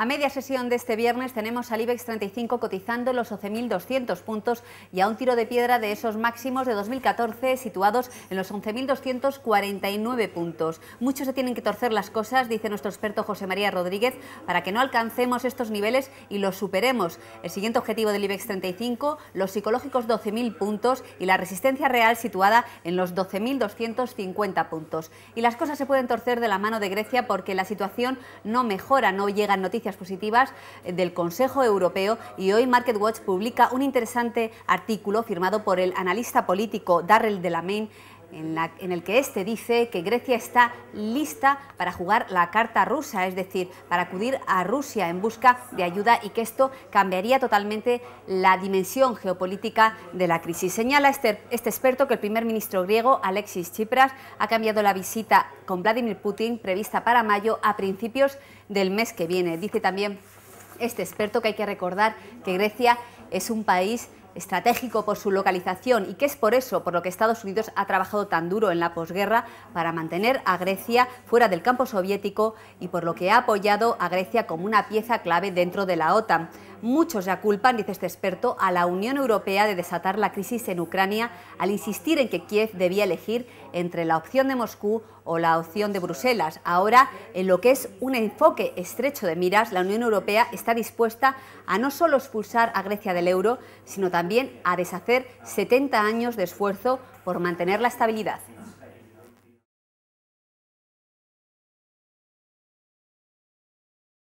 A media sesión de este viernes tenemos al IBEX 35 cotizando los 11.200 puntos y a un tiro de piedra de esos máximos de 2014 situados en los 11.249 puntos. Muchos se tienen que torcer las cosas, dice nuestro experto José María Rodríguez, para que no alcancemos estos niveles y los superemos. El siguiente objetivo del IBEX 35, los psicológicos 12.000 puntos y la resistencia real situada en los 12.250 puntos. Y las cosas se pueden torcer de la mano de Grecia porque la situación no mejora, no llegan noticias positivas eh, del Consejo Europeo y hoy MarketWatch publica un interesante artículo firmado por el analista político Darrell Delamain en, en, el que este dice que Grecia está lista para jugar la carta rusa, es decir, para acudir a Rusia en busca de ayuda y que esto cambiaría totalmente la dimensión geopolítica de la crisis. Señala este, este experto que el primer ministro griego, Alexis Tsipras, ha cambiado la visita con Vladimir Putin prevista para mayo a principios del mes que viene. Dice también este experto que hay que recordar que Grecia es un país estratégico por su localización y que es por eso por lo que Estados Unidos ha trabajado tan duro en la posguerra para mantener a Grecia fuera del campo soviético y por lo que ha apoyado a Grecia como una pieza clave dentro de la OTAN. Muchos ya culpan, dice este experto, a la Unión Europea de desatar la crisis en Ucrania al insistir en que Kiev debía elegir entre la opción de Moscú o la opción de Bruselas. Ahora, en lo que es un enfoque estrecho de miras, la Unión Europea está dispuesta a no solo expulsar a Grecia del euro, sino también a deshacer 70 años de esfuerzo por mantener la estabilidad.